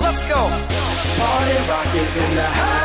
Let's go. Party rock is in the house.